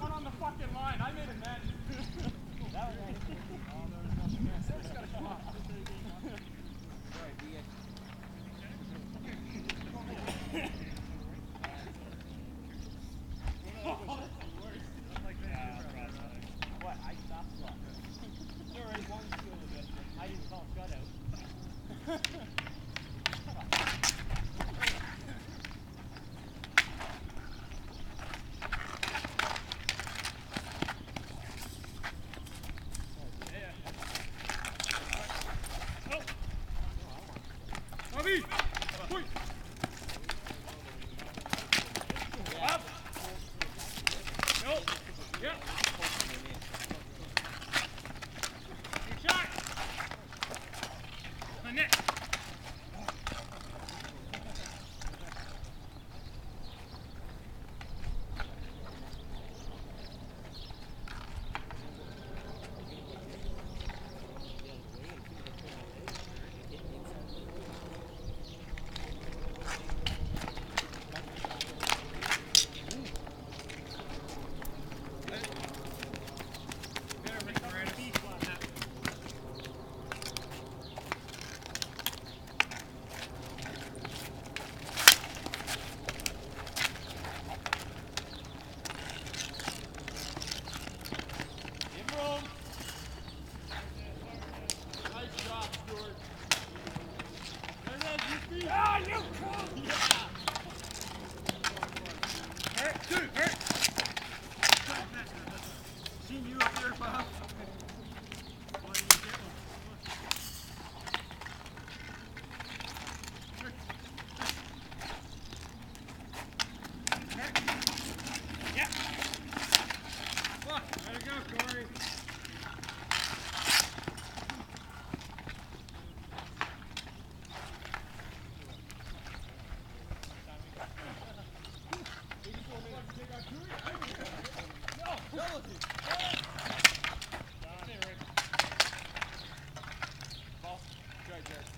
Not on the fucking line. I made a man. that was nice. Oh, there was nothing there. Sarah's got a shot. Sorry, DX. Oh, that's the worst. Just like that. Yeah, what? I stopped blocking. You're already one steal of it. I didn't call shutout. Two, Bert. Seen you up there, Bob. Ball